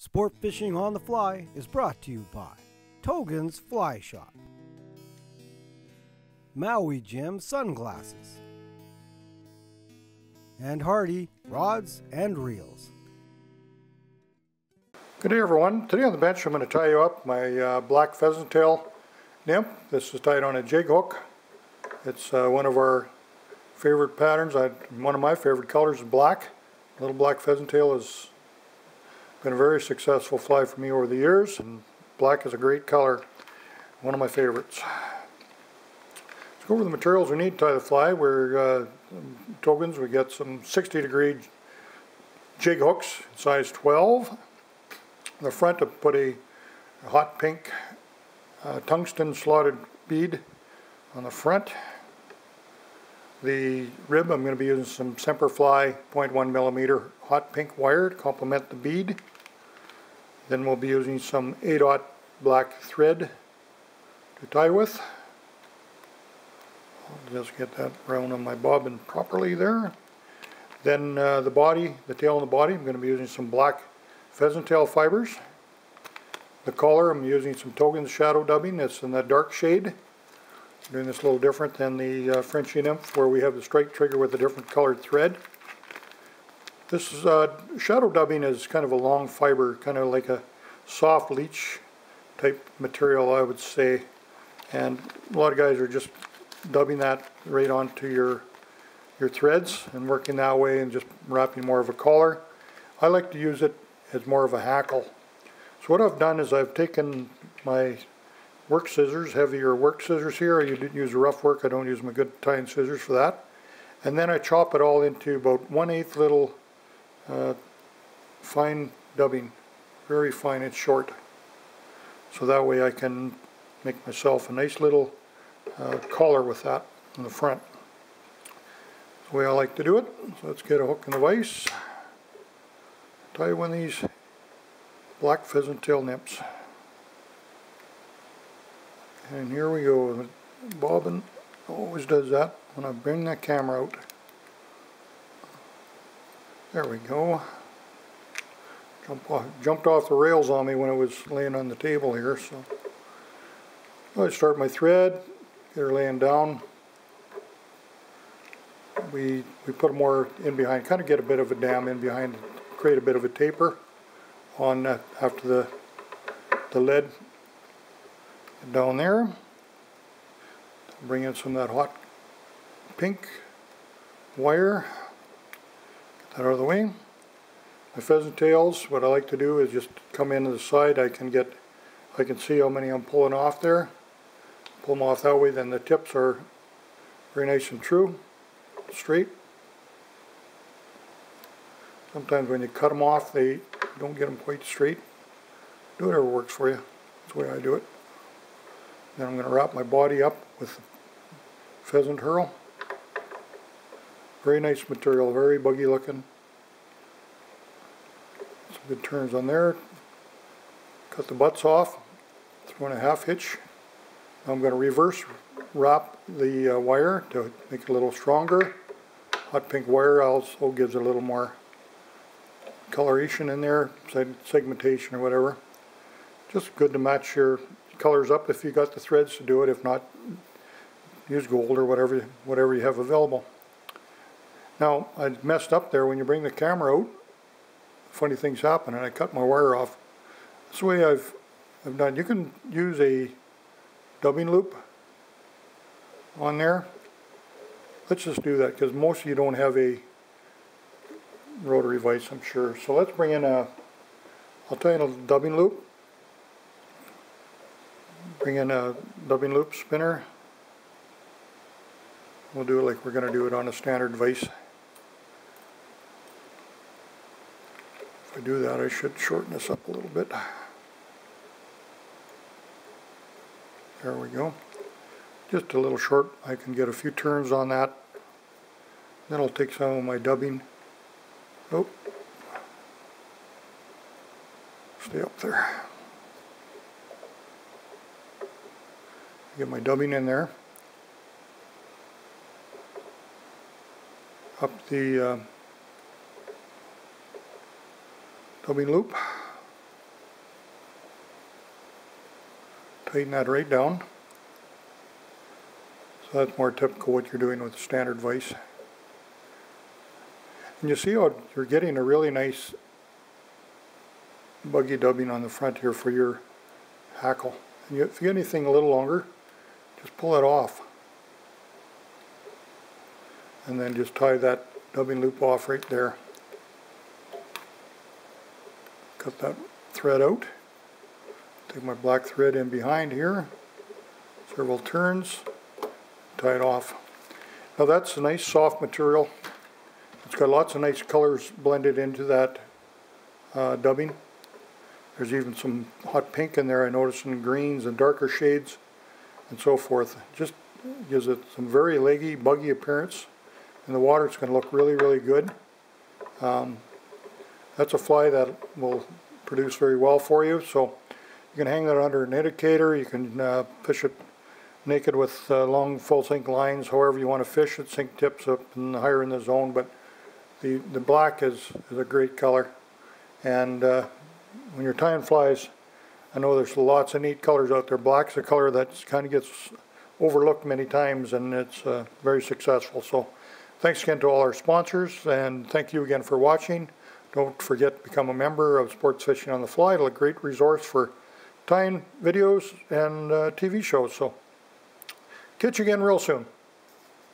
Sport Fishing on the Fly is brought to you by Togen's Fly Shop, Maui Jim Sunglasses, and Hardy Rods and Reels. Good day everyone. Today on the bench I'm going to tie you up my uh, black pheasant tail nymph. This is tied on a jig hook. It's uh, one of our favorite patterns. I, one of my favorite colors is black. Little black pheasant tail has been a very successful fly for me over the years and black is a great color. One of my favorites. Let's go over the materials we need to tie the fly. We're uh, Togens. We got some 60 degree jig hooks, size 12. On the front I put a hot pink uh, tungsten slotted bead on the front. The rib, I'm going to be using some Semperfli 0.1 millimeter hot pink wire to complement the bead. Then we'll be using some 8-aught black thread to tie with. I'll just get that round on my bobbin properly there. Then uh, the body, the tail and the body, I'm going to be using some black pheasant tail fibers. The collar, I'm using some Togen's shadow dubbing. It's in the dark shade doing this a little different than the uh, Frenchie Nymph where we have the strike trigger with a different colored thread. This is, uh, shadow dubbing is kind of a long fiber, kind of like a soft leech type material I would say and a lot of guys are just dubbing that right onto your your threads and working that way and just wrapping more of a collar. I like to use it as more of a hackle. So what I've done is I've taken my work scissors, heavier work scissors here. You did use rough work. I don't use my good tying scissors for that. And then I chop it all into about one-eighth little uh, fine dubbing. Very fine and short. So that way I can make myself a nice little uh, collar with that in the front. The way I like to do it. So let's get a hook and a vise. Tie one of these black pheasant tail nymphs. And here we go. Bobbin always does that when I bring that camera out. There we go. Jump off, jumped off the rails on me when it was laying on the table here. So I start my thread, get her laying down. We we put more in behind, kind of get a bit of a dam in behind, create a bit of a taper on uh, after the the lead down there. Bring in some of that hot pink wire. Get that out of the way. My pheasant tails, what I like to do is just come in to the side. I can get, I can see how many I'm pulling off there. Pull them off that way, then the tips are very nice and true, straight. Sometimes when you cut them off, they don't get them quite straight. Do whatever works for you. That's the way I do it. Then I'm going to wrap my body up with pheasant herl. Very nice material, very buggy looking. Some good turns on there. Cut the butts off, throw in a half hitch. Now I'm going to reverse wrap the uh, wire to make it a little stronger. Hot pink wire also gives it a little more coloration in there, segmentation or whatever. Just good to match your colors up if you got the threads to do it. If not, use gold or whatever, whatever you have available. Now, I messed up there when you bring the camera out. Funny things happen, and I cut my wire off. That's the way I've, I've done. You can use a dubbing loop on there. Let's just do that because most of you don't have a rotary vise, I'm sure. So let's bring in a, I'll tell you a dubbing loop bring in a dubbing loop spinner. We'll do it like we're going to do it on a standard vise. If I do that, I should shorten this up a little bit. There we go. Just a little short. I can get a few turns on that. Then I'll take some of my dubbing. Oh. Stay up there. Get my dubbing in there. Up the uh, dubbing loop. Tighten that right down. So that's more typical what you're doing with a standard vise. And you see how you're getting a really nice buggy dubbing on the front here for your hackle. And if you get anything a little longer, just pull it off. And then just tie that dubbing loop off right there. Cut that thread out. Take my black thread in behind here. Several turns. Tie it off. Now that's a nice soft material. It's got lots of nice colors blended into that uh, dubbing. There's even some hot pink in there I noticed and greens and darker shades and so forth. Just gives it some very leggy, buggy appearance. In the water it's going to look really, really good. Um, that's a fly that will produce very well for you. So you can hang that under an indicator. You can uh, fish it naked with uh, long full sink lines, however you want to fish it. Sink tips up and higher in the zone, but the, the black is, is a great color. And uh, when you're tying flies, I know there's lots of neat colors out there. Black's a color that kind of gets overlooked many times and it's uh, very successful. So thanks again to all our sponsors and thank you again for watching. Don't forget to become a member of Sports Fishing on the Fly. It's a great resource for tying videos and uh, TV shows. So catch you again real soon.